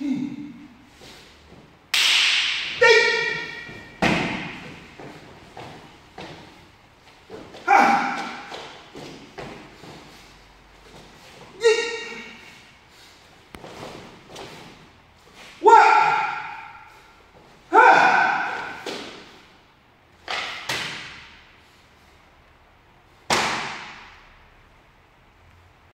Hmm.